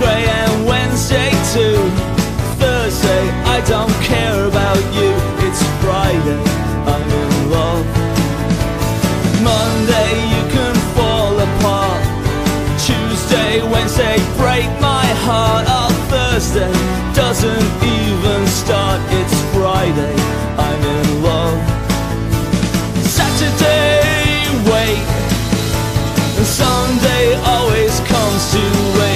Grey and Wednesday too. Thursday, I don't care about you. It's Friday, I'm in love. Monday, you can fall apart. Tuesday, Wednesday, break my heart. Oh, Thursday doesn't even start. It's Friday, I'm in love. Saturday, wait. And Sunday always comes too late.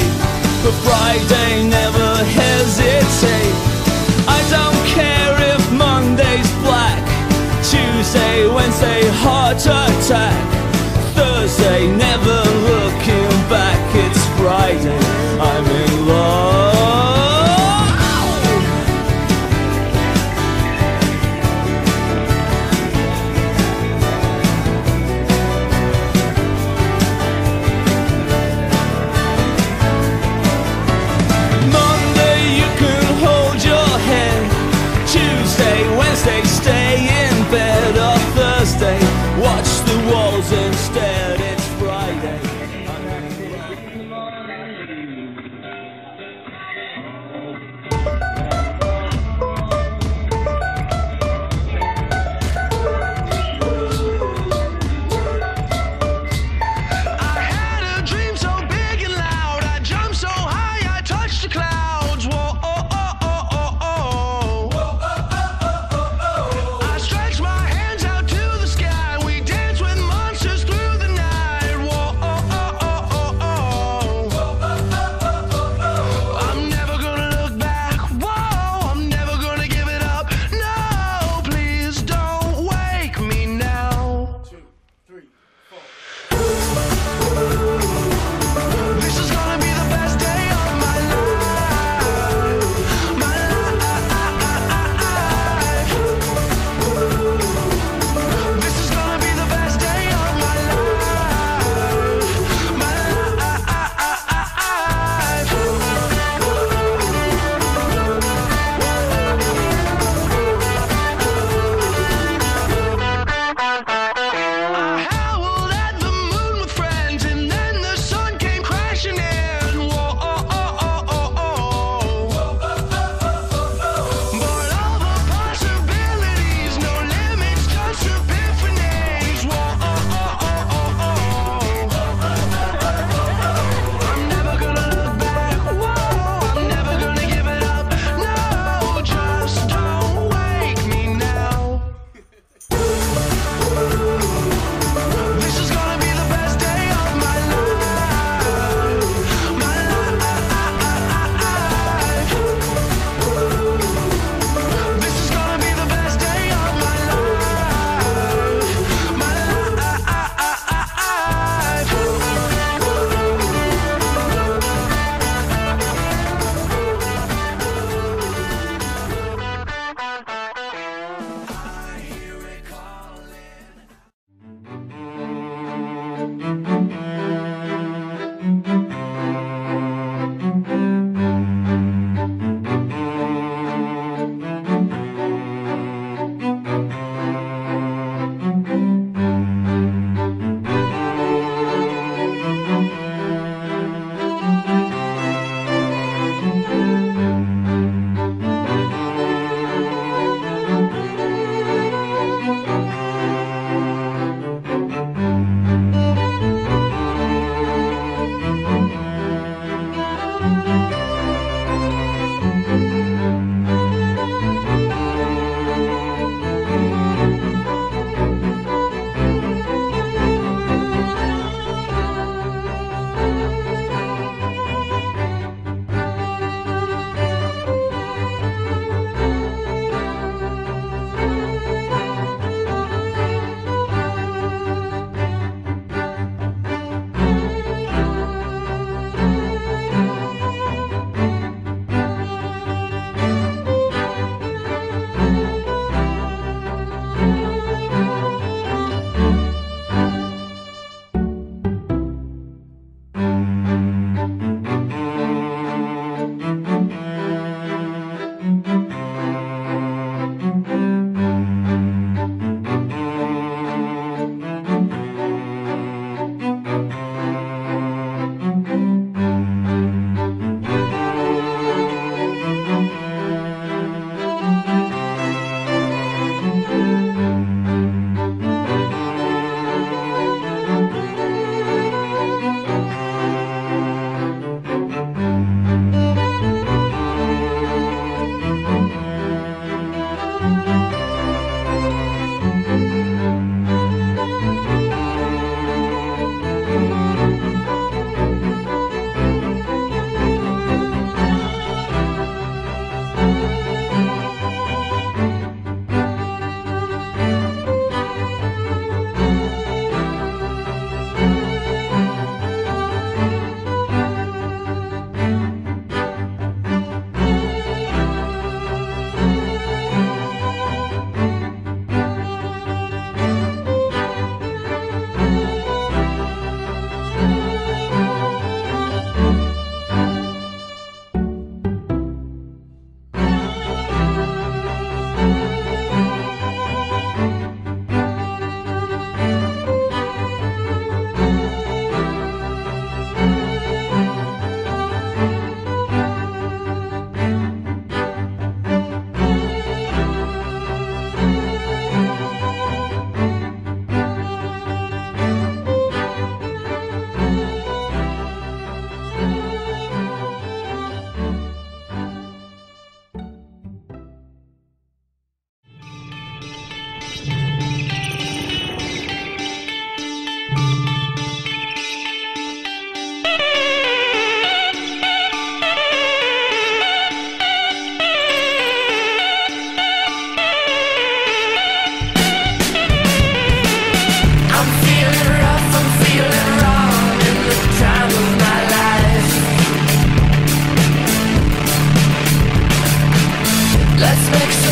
aspects